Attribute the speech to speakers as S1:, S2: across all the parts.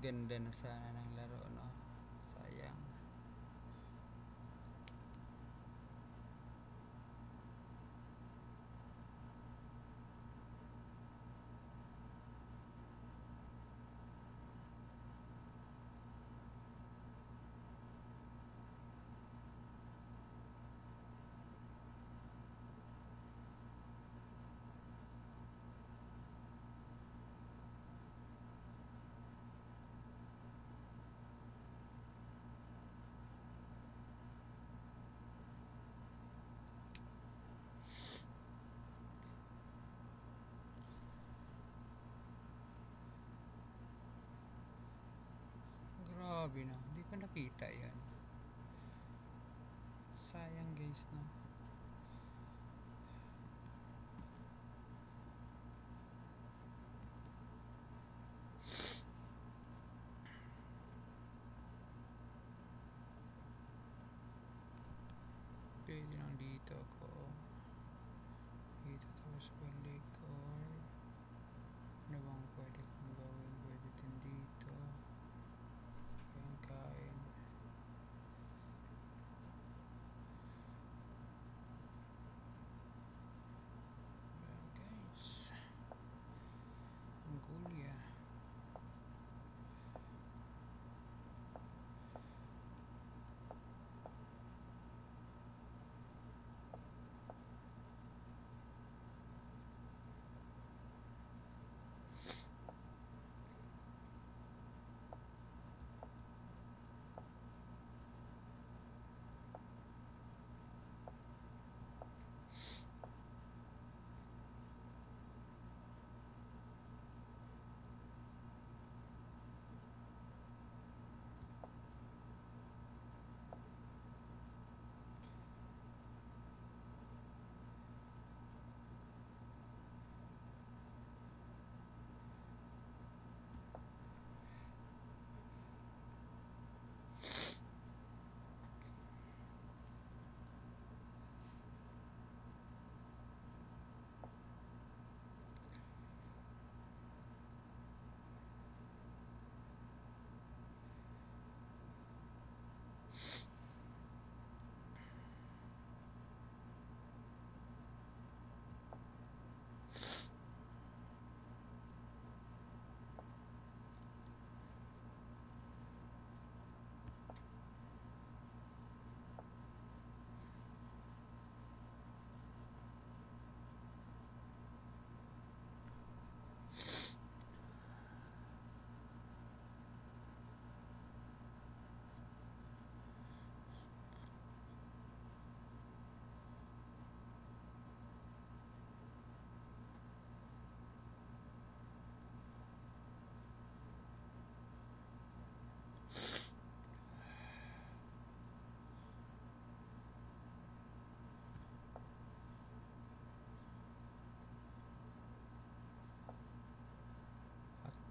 S1: Ganda na sana ng laro, no? Sayang. Grabe nakita yan. Sayang guys, no?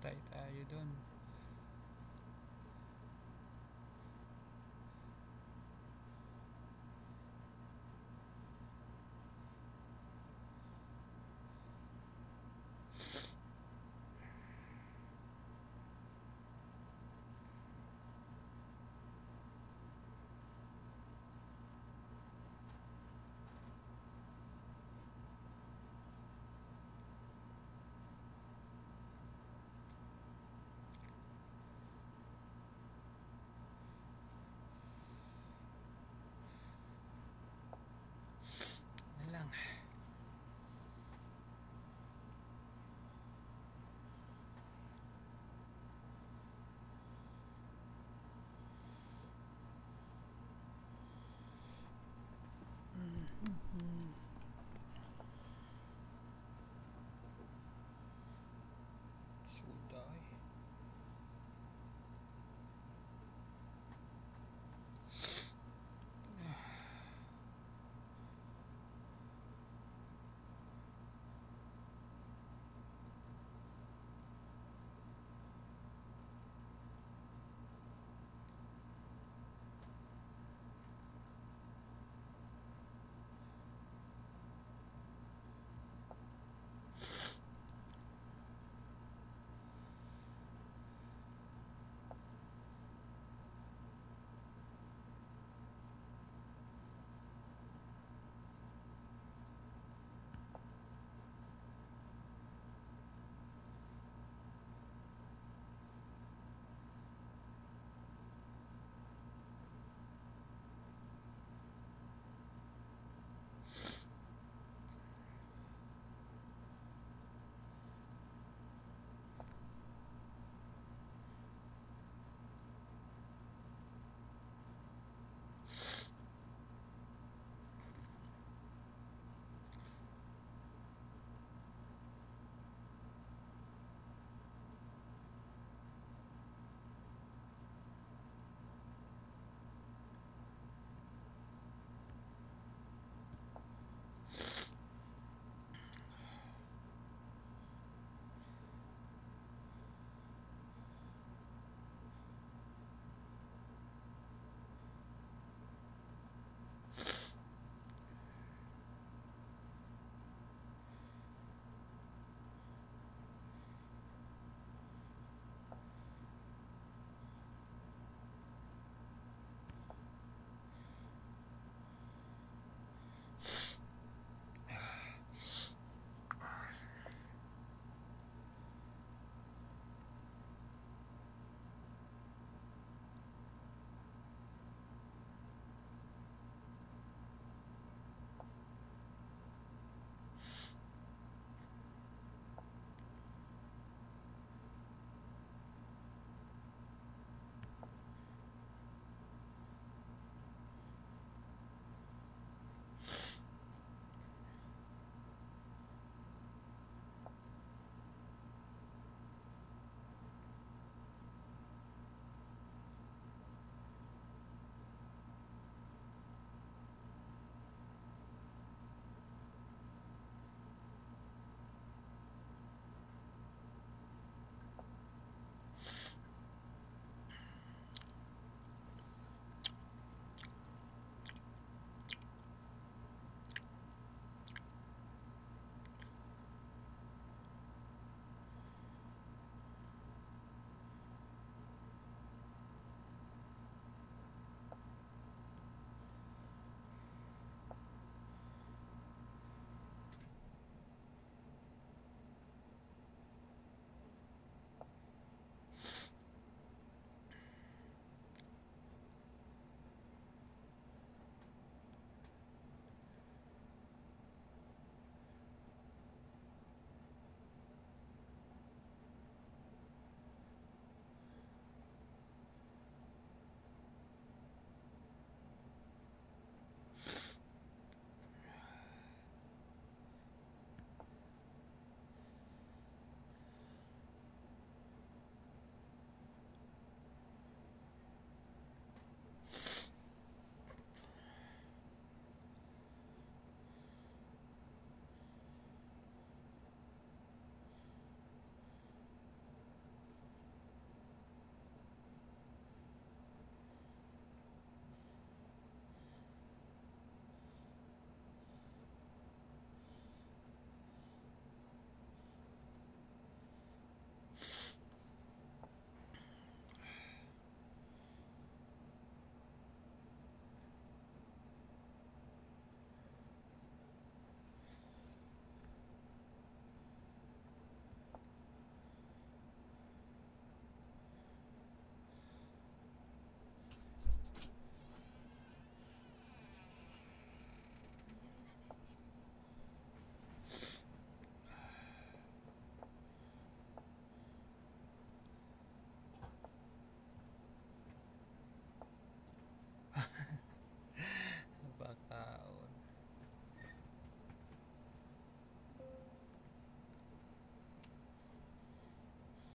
S1: like uh you don't